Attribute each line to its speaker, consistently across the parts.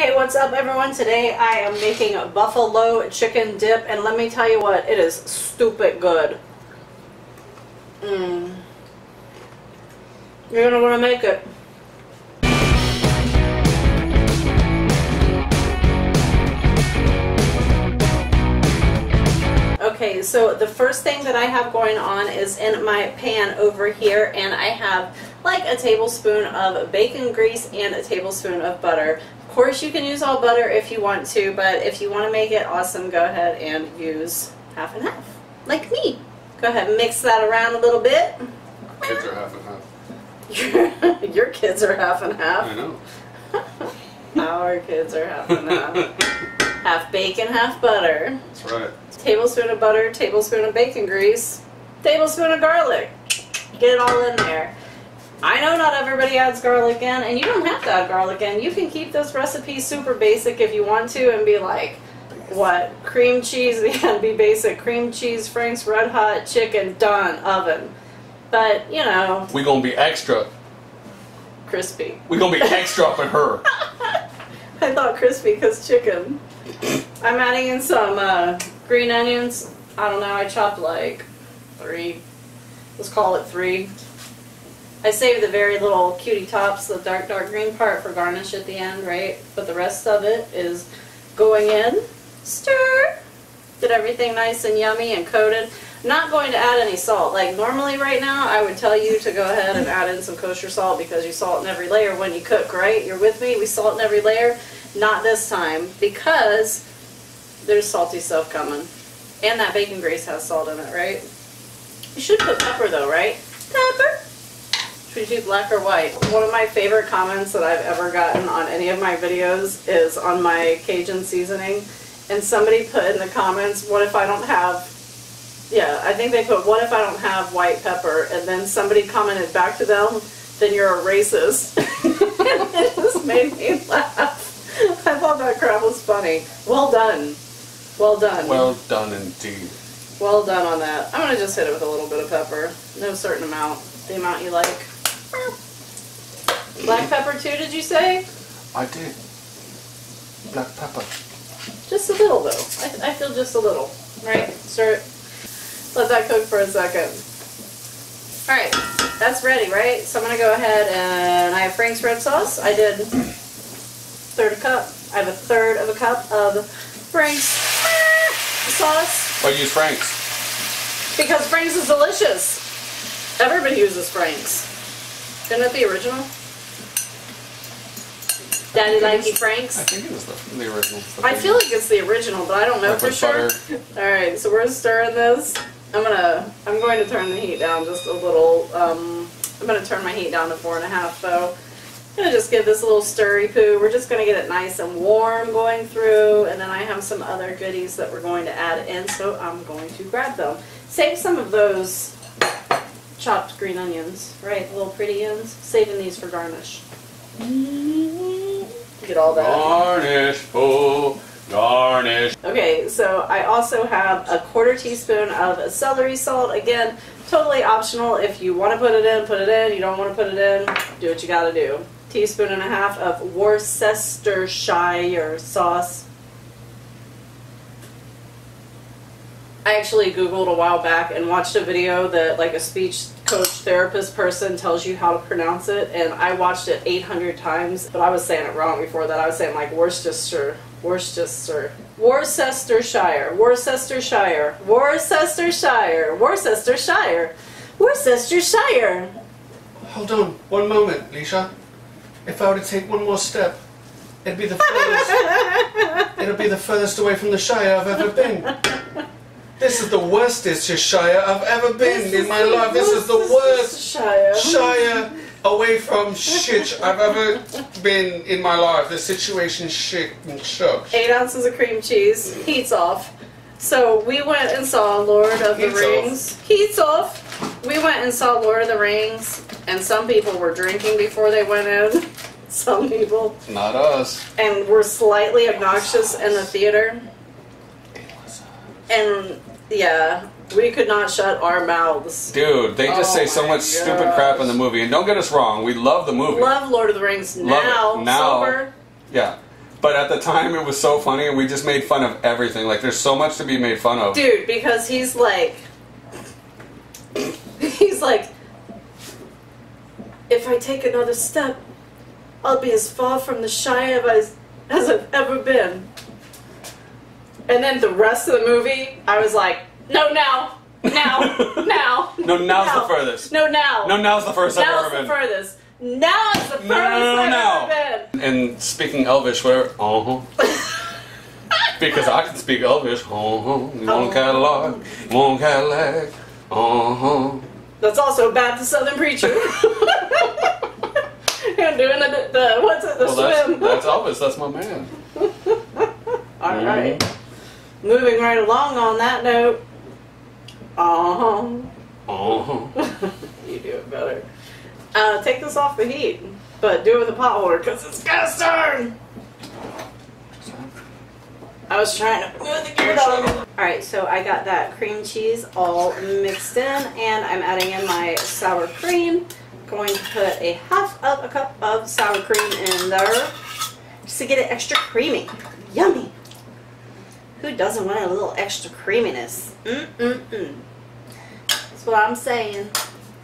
Speaker 1: Hey, what's up everyone? Today I am making a buffalo chicken dip and let me tell you what, it is stupid good. Mmm. You're gonna wanna make it. Okay, so the first thing that I have going on is in my pan over here and I have like a tablespoon of bacon grease and a tablespoon of butter. Of course you can use all butter if you want to, but if you want to make it awesome, go ahead and use half and half, like me. Go ahead and mix that around a little bit.
Speaker 2: Kids are half and half.
Speaker 1: Your, your kids are half and half.
Speaker 2: I know.
Speaker 1: Our kids are half and half. half bacon, half butter.
Speaker 2: That's right.
Speaker 1: Tablespoon of butter, tablespoon of bacon grease, tablespoon of garlic. Get it all in there. I know not everybody adds garlic in, and you don't have to add garlic in. You can keep this recipe super basic if you want to and be like, what? Cream cheese, yeah, be basic. Cream cheese, Frank's Red Hot Chicken, done, oven. But, you know,
Speaker 3: We gonna be extra.
Speaker 1: crispy.
Speaker 3: We gonna be extra up in her.
Speaker 1: I thought crispy because chicken. I'm adding in some uh, green onions. I don't know, I chopped like three. Let's call it three. I saved the very little cutie tops, the dark, dark green part for garnish at the end, right? But the rest of it is going in. Stir. Get everything nice and yummy and coated. Not going to add any salt. Like normally right now, I would tell you to go ahead and add in some kosher salt because you salt in every layer when you cook, right? You're with me? We salt in every layer. Not this time because there's salty stuff coming. And that bacon grease has salt in it, right? You should put pepper though, right? Pepper. Should we do black or white? One of my favorite comments that I've ever gotten on any of my videos is on my Cajun seasoning. And somebody put in the comments, what if I don't have, yeah, I think they put, what if I don't have white pepper? And then somebody commented back to them, then you're a racist. it just made me laugh. I thought that crap was funny. Well done. Well done.
Speaker 3: Well done indeed.
Speaker 1: Well done on that. I'm gonna just hit it with a little bit of pepper. No certain amount. The amount you like. Black pepper too, did you say?
Speaker 3: I did. Black pepper.
Speaker 1: Just a little though. I, I feel just a little. Right? Stir it. Let that cook for a second. Alright, that's ready, right? So I'm gonna go ahead and I have Frank's red sauce. I did third a cup. I have a third of a cup of Frank's sauce.
Speaker 3: Why use Frank's?
Speaker 1: Because Frank's is delicious. Everybody uses Frank's. Isn't it the original? Daddy likey
Speaker 3: I think it was the, the original.
Speaker 1: I feel like it's the original, but I don't know
Speaker 3: Like
Speaker 1: for sure. Alright, so we're stirring this. I'm gonna I'm going to turn the heat down just a little. Um, I'm gonna turn my heat down to four and a half though. I'm gonna just give this a little stirry poo. We're just gonna get it nice and warm going through, and then I have some other goodies that we're going to add in, so I'm going to grab them. Save some of those chopped green onions, right? The little pretty ends. Saving these for garnish. Get all that.
Speaker 3: Garnish, oh, garnish.
Speaker 1: Okay, so I also have a quarter teaspoon of celery salt. Again, totally optional. If you want to put it in, put it in. You don't want to put it in, do what you gotta do. Teaspoon and a half of Worcestershire sauce. I actually Googled a while back and watched a video that like a speech coach therapist person tells you how to pronounce it and I watched it 800 times but I was saying it wrong before that I was saying like Worcestershire Worcestershire Worcestershire Worcestershire Worcestershire Worcestershire Worcestershire
Speaker 4: Hold on, one moment, Leisha. If I were to take one more step, it'd be the furthest. it'll be the furthest away from the Shire I've ever been. This is the worstest Shire I've ever been in my life. This is the worst
Speaker 1: Shire.
Speaker 4: Shire away from shit I've ever been in my life. The situation shit and shook.
Speaker 1: Eight ounces of cream cheese. Heat's off. So we went and saw Lord of the
Speaker 4: Heat's
Speaker 1: Rings. Heat's off. We went and saw Lord of the Rings, and some people were drinking before they went in. Some people,
Speaker 3: Not us.
Speaker 1: and were slightly obnoxious in the theater. And yeah, we could not shut our mouths.
Speaker 3: Dude, they just
Speaker 1: Oh
Speaker 3: say so much stupid crap in the movie. And don't get us wrong, we love the movie.
Speaker 1: Love Lord of the Rings now.
Speaker 3: Now-
Speaker 1: Sober.
Speaker 3: Yeah. But at the time, it was so funny, and we just made fun of everything. Like, there's so much to be made fun of.
Speaker 1: Dude, because he's like, he's like, if I take another step, I'll be as far from the Shire as, as I've ever been. And then the rest of the movie, I was like, no, now, now, now.
Speaker 3: No, now's
Speaker 1: now.
Speaker 3: the furthest.
Speaker 1: No, now.
Speaker 3: No, now's the first I've
Speaker 1: Now's
Speaker 3: ever
Speaker 1: the
Speaker 3: been.
Speaker 1: furthest. Now is the furthest
Speaker 3: No, no, no,
Speaker 1: I've ever been.
Speaker 3: And speaking Elvish, whatever. Uh huh. because I can speak Elvish. Uh huh. Want a Cadillac? A Cadillac? Uh huh.
Speaker 1: That's also a Baptist Southern preacher. I'm doing the, the what's it, the
Speaker 3: Well, that's,
Speaker 1: swim.
Speaker 3: that's Elvis. That's my man.
Speaker 1: All right. Moving right along on that note. Uh huh.
Speaker 3: Uh huh.
Speaker 1: you do it better. Uh, take this off the heat, but do it with a pot holder because it's gonna turn. I was trying to move the gear dog. All right, so I got that cream cheese all mixed in, and I'm adding in my sour cream. Going to put a half of a cup of sour cream in there, just to get it extra creamy. Yummy. Who doesn't want a little extra creaminess? Mm mm mm. That's what I'm saying.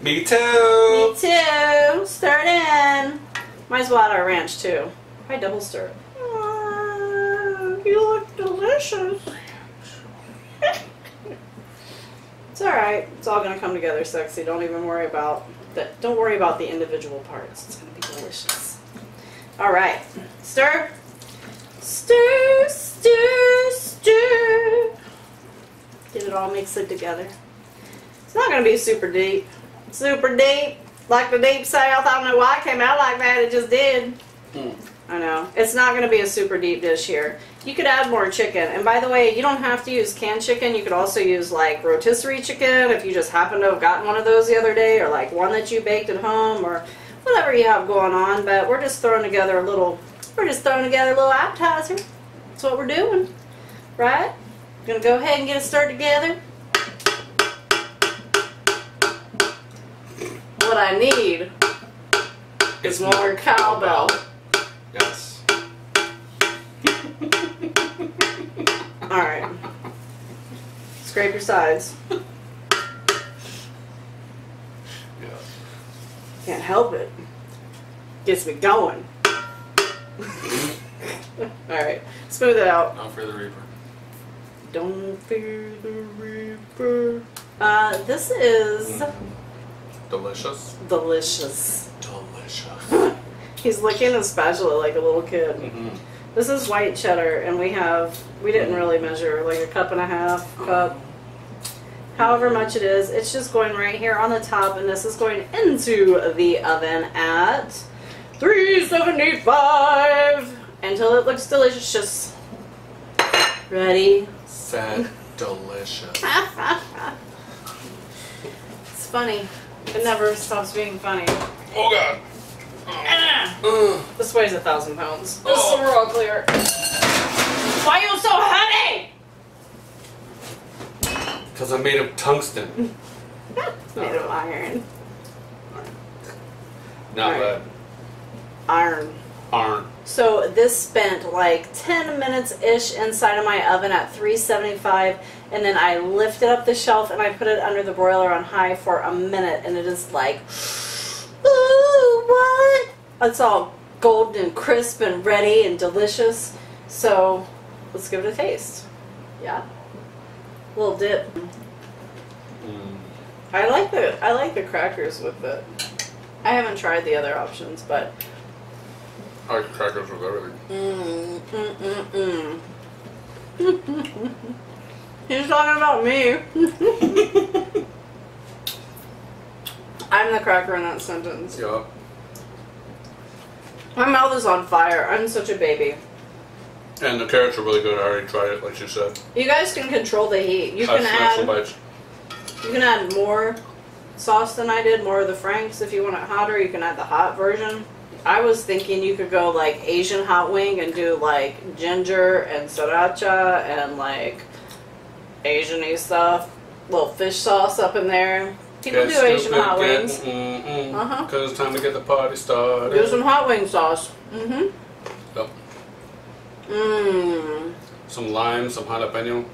Speaker 3: Me too.
Speaker 1: Me
Speaker 3: too.
Speaker 1: too. Stir it in. Might as well add our ranch too. I double stir. it. Mm, you look delicious. it's all right. It's all gonna come together sexy. Don't even worry about that. Don't worry about the individual parts. It's gonna be delicious. All right. Stir. Stir. Stir. Stir. Get it all mixed together. It's not gonna be super deep. Super deep. Like the deep south. I don't know why it came out like that. It just did.
Speaker 3: Hmm.
Speaker 1: I know. It's not gonna be a super deep dish here. You could add more chicken. And by the way, you don't have to use canned chicken. You could also use like rotisserie chicken if you just happen to have gotten one of those the other day or like one that you baked at home or whatever you have going on. But we're just throwing together a little we're just throwing together a little appetizer. That's what we're doing. Right? Gonna go ahead and get it stirred together. What I need is more cowbell.
Speaker 3: Yes.
Speaker 1: Alright. Scrape your sides.
Speaker 3: Yeah.
Speaker 1: Can't help it. Gets me going. Alright. Smooth it out.
Speaker 3: Don't fear the Reaper.
Speaker 1: Don't fear the reaper. Uh, this is
Speaker 3: Delicious.
Speaker 1: delicious.
Speaker 3: Delicious.
Speaker 1: He's licking his spatula like a little kid.
Speaker 3: hmm
Speaker 1: This is white cheddar, and we have, we didn't really measure, like a cup and a half cup. However much it is, it's just going right here on the top, and this is going into the oven at 375 until it looks delicious. Ready?
Speaker 3: Fat. Delicious.
Speaker 1: It's funny. It never stops being funny.
Speaker 3: Oh God.
Speaker 1: Ah,
Speaker 3: Ugh.
Speaker 1: This weighs a thousand pounds. Just
Speaker 3: Oh.
Speaker 1: so we're all clear. Why are you so heavy?
Speaker 3: Because I'm made of tungsten.
Speaker 1: It's made of iron.
Speaker 3: Not
Speaker 1: Right.
Speaker 3: lead.
Speaker 1: Iron.
Speaker 3: Aren't.
Speaker 1: So this spent like 10 minutes ish inside of my oven at 375 and then I lifted up the shelf and I put it under the broiler on high for a minute and it is like ooh what? It's all golden and crisp and ready and delicious. So let's give it a taste. Yeah. A little dip.
Speaker 3: Mm.
Speaker 1: I like the I like the crackers with it. I haven't tried the other options, but
Speaker 3: I like crackers with everything.
Speaker 1: Mm, mm, mm, mm. He's talking about me. I'm the cracker in that sentence.
Speaker 3: Yup.
Speaker 1: My mouth is on fire. I'm such a baby.
Speaker 3: And the carrots are really good. I already tried it, like you said.
Speaker 1: You guys can control the heat. You can add
Speaker 3: bites.
Speaker 1: you can add more sauce than I did, more of the Franks if you want it hotter, you can add the hot version. I was thinking you could go like Asian hot wing and do like ginger and sriracha and like Asian-y stuff. Little fish sauce up in there. People do Asian hot
Speaker 3: get-
Speaker 1: wings.
Speaker 3: Mm-mm.
Speaker 1: Uh-huh.
Speaker 3: Cause it's time to get the party started.
Speaker 1: Do some hot wing sauce. Mm-hmm.
Speaker 3: Yep.
Speaker 1: Mmm.
Speaker 3: Some lime, some jalapeno.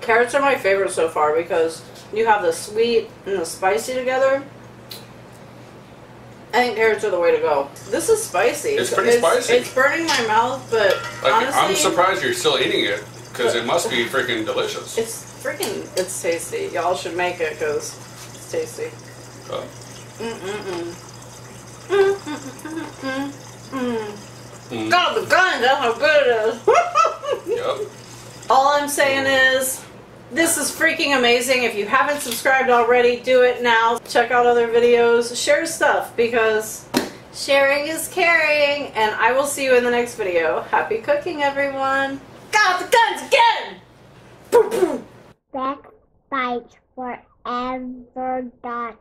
Speaker 1: Carrots are my favorite so far because you have the sweet and the spicy together. I think carrots are the way to go. This is spicy.
Speaker 3: It's pretty spicy.
Speaker 1: It's burning my mouth, but
Speaker 3: Like
Speaker 1: honestly,
Speaker 3: I'm surprised you're still eating it because it must be freaking delicious.
Speaker 1: It's freaking. It's tasty. Y'all should make it because it's tasty.
Speaker 3: Uh,
Speaker 1: Mm-mm-mm. Mm-mm-mm-mm-mm.
Speaker 3: mm,
Speaker 1: God, the gun, that's how good it is.
Speaker 3: yep.
Speaker 1: All I'm saying is, this is freaking amazing. If you haven't subscribed already, do it now. Check out other videos, share stuff because sharing is caring. And I will see you in the next video. Happy cooking, everyone. Got the guns again! Boom, boom.
Speaker 3: bestbitesforever.com.